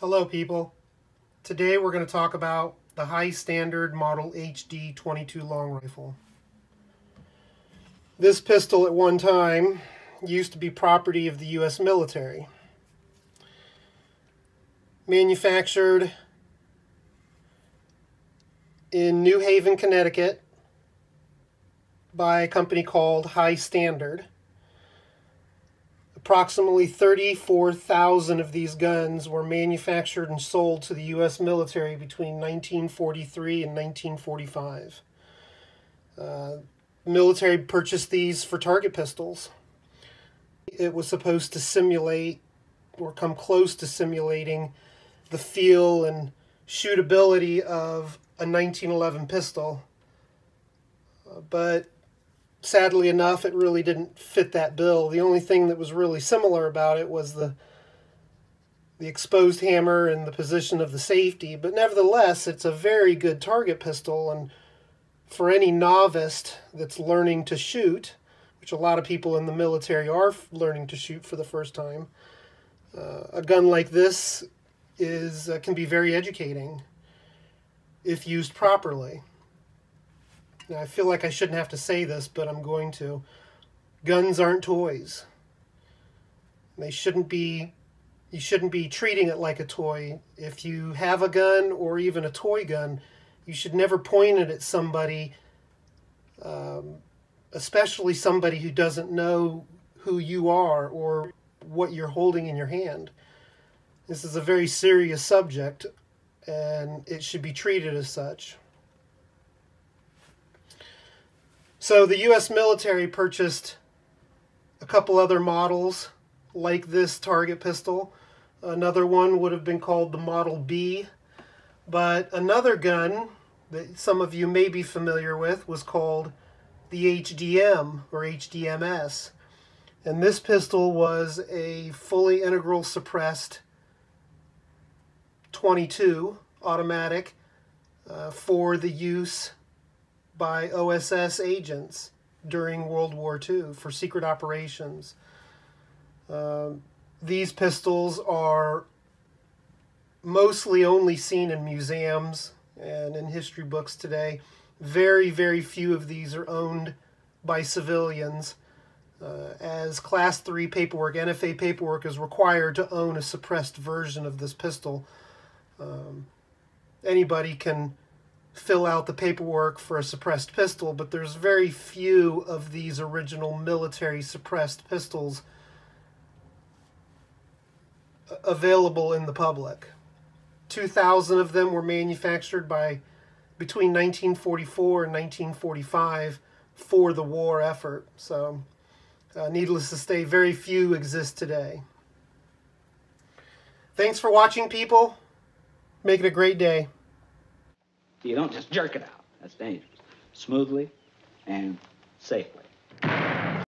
Hello people. Today we're going to talk about the high standard model HD 22 long rifle. This pistol at one time used to be property of the US military. Manufactured in New Haven, Connecticut by a company called High Standard. Approximately 34,000 of these guns were manufactured and sold to the U.S. military between 1943 and 1945. Uh, military purchased these for target pistols. It was supposed to simulate or come close to simulating the feel and shootability of a 1911 pistol. Uh, but sadly enough, it really didn't fit that bill. The only thing that was really similar about it was the the exposed hammer and the position of the safety, but nevertheless, it's a very good target pistol. And for any novice that's learning to shoot, which a lot of people in the military are learning to shoot for the first time, uh, a gun like this is uh, can be very educating if used properly. I feel like I shouldn't have to say this, but I'm going to. Guns aren't toys. They shouldn't be, you shouldn't be treating it like a toy. If you have a gun or even a toy gun, you should never point it at somebody, um, especially somebody who doesn't know who you are or what you're holding in your hand. This is a very serious subject, and it should be treated as such. So the U.S. military purchased a couple other models like this target pistol. Another one would have been called the Model B. But another gun that some of you may be familiar with was called the HDM or HDMS. And this pistol was a fully integral suppressed 22 automatic uh, for the use by OSS agents during World War II for secret operations. Uh, these pistols are mostly only seen in museums and in history books today. Very, very few of these are owned by civilians. Uh, as Class 3 paperwork, NFA paperwork is required to own a suppressed version of this pistol. Um, anybody can fill out the paperwork for a suppressed pistol, but there's very few of these original military suppressed pistols available in the public. 2,000 of them were manufactured by between 1944 and 1945 for the war effort. So, uh, needless to say, very few exist today. Thanks for watching, people. Make it a great day. You don't just jerk it out. That's dangerous. Smoothly and safely.